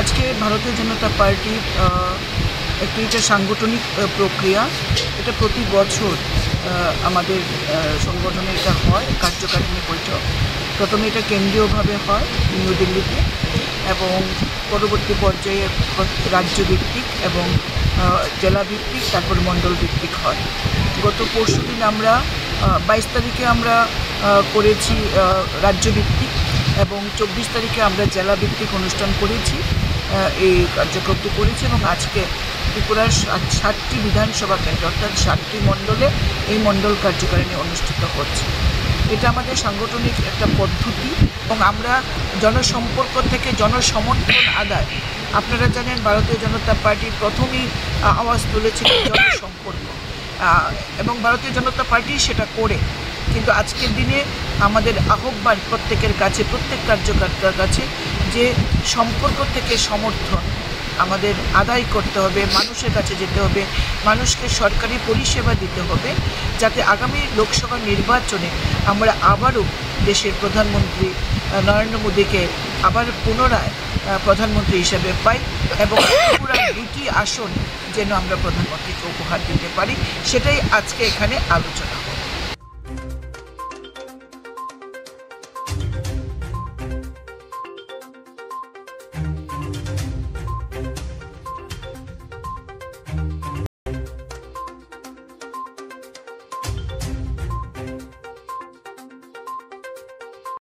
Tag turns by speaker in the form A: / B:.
A: আজকে ভারতীয় জনতা পার্টির একটি এটা সাংগঠনিক প্রক্রিয়া। এটা প্রতি বছর আমাদের সংগঠনে এটা হয় কার্যকারিণী বৈঠক। প্রথমে এটা কেন্দ্রীয়ভাবে হয় নিউ দিল্লিতে এবং পরবর্তী পর্যায়ে রাজ্য ভিত্তিক এবং আহ, জেলাভিত্তিক তারপর মণ্ডল ভিত্তিক হয়। গত পরশু দিন আমরা বাইশ তারিখে আমরা করেছি আহ, রাজ্যভিত্তিক এবং চব্বিশ তারিখে আমরা জেলাভিত্তিক অনুষ্ঠান করেছি। এই কার্যক্রমটি করেছি এবং আজকে ত্রিপুরার ষাটটি বিধানসভা কেন্দ্র, অর্থাৎ ষাটটি মণ্ডলে এই মণ্ডল কার্যকারিণী অনুষ্ঠিত হচ্ছে। এটা আমাদের সাংগঠনিক একটা পদ্ধতি এবং আমরা জনসম্পর্ক থেকে জনসমর্থন আদায়, আপনারা জানেন ভারতীয় জনতা পার্টি প্রথমেই আওয়াজ তুলেছিল জনসম্পর্ক। এবং ভারতীয় জনতা পার্টি সেটা করে, কিন্তু আজকের দিনে আমাদের আহ্বান প্রত্যেকের কাছে, প্রত্যেক কার্যকর্তার কাছে যে সম্পর্ক থেকে সমর্থন আমাদের আদায় করতে হবে, মানুষের কাছে যেতে হবে, মানুষকে সরকারি পরিষেবা দিতে হবে, যাতে আগামী লোকসভা নির্বাচনে আমরা আবারও দেশের প্রধানমন্ত্রী নরেন্দ্র মোদীকে আবার পুনরায় প্রধানমন্ত্রী হিসেবে পাই এবং ত্রিপুরার দুটি আসন যেন আমরা প্রধানমন্ত্রীকে উপহার দিতে পারি, সেটাই আজকে এখানে আলোচনা হবে।